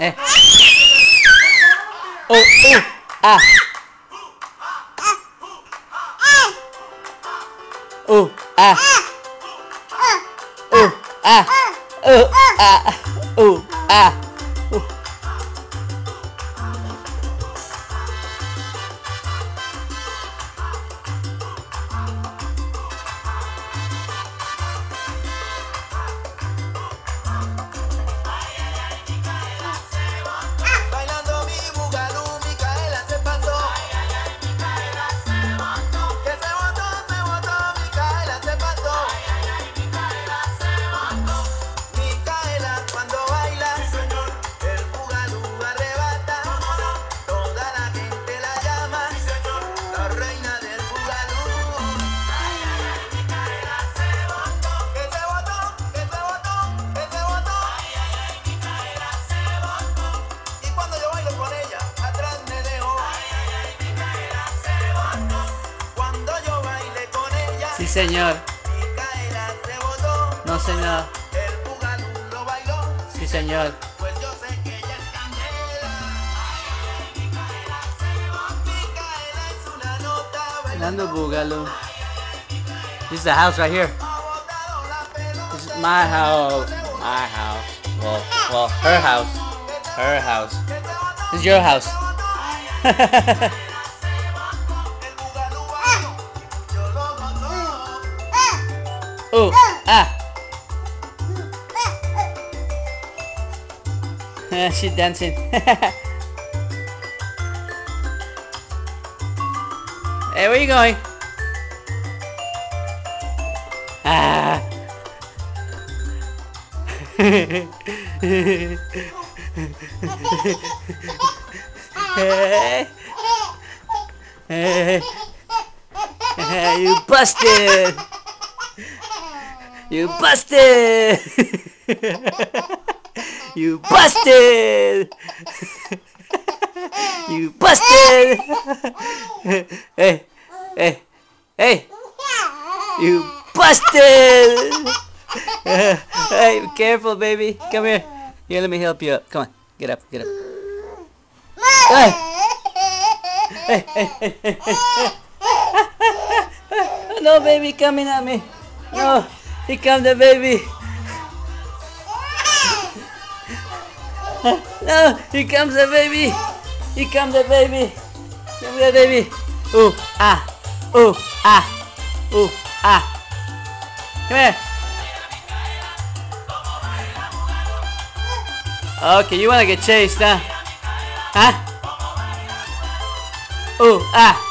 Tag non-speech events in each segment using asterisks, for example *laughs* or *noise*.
Eh. Oh, oh, ah. Oh, ah. Oh, ah. Oh, ah. Oh, ah. Señor. No, señor. Sí, señor. pues yo sé que ella es candela. Micaela es una nota Nando. Boogaloo. This is the house right here. This is my house. My house. Well, well, her house. Her house. This is your house. *laughs* oh, ah. She's dancing. hey, where you going? Ah. hey. Hey. you busted. You busted. *laughs* you busted. *laughs* you busted. *laughs* hey, hey, hey. You busted. hey, careful, baby. Come here. Here, let me help you up. Come on. Get up, get up. Hey. Hey, hey, hey, no, baby, coming at me. No, here *laughs* comes the baby. No, here comes the baby. Here comes the baby. Come here, baby. Ooh, ah, ooh, ah, ooh, ah. Come here. Okay, you wanna get chased, huh? Huh? Ooh, ah.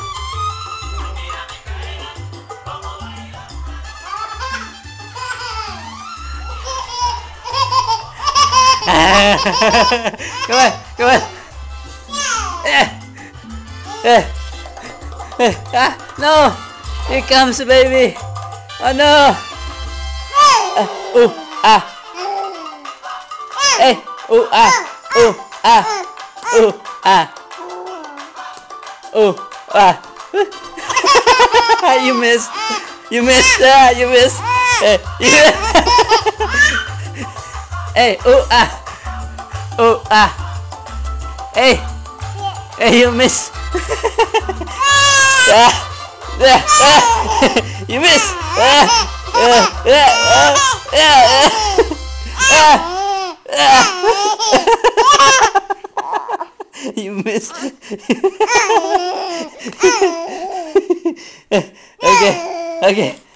Come on, come on. Eh, eh, eh, ah, no! Here comes the baby. Oh no! Ah, ooh, ah. Hey, ooh, ah, ooh, ah, ooh, ah. Ooh, ah. *laughs* you missed. You missed. Ah, you missed. Hey, you *laughs* *laughs* hey, ooh, ah. Ooh, ah. Hey. Hey, you missed. ah, ah, ah. *laughs* you missed. Ah, *laughs* ah, ah, ah, ah, ah, ah. you missed. okay, okay.